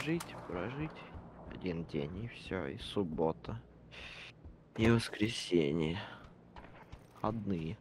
прожить, прожить один день и все, и суббота. И воскресенье. Одни.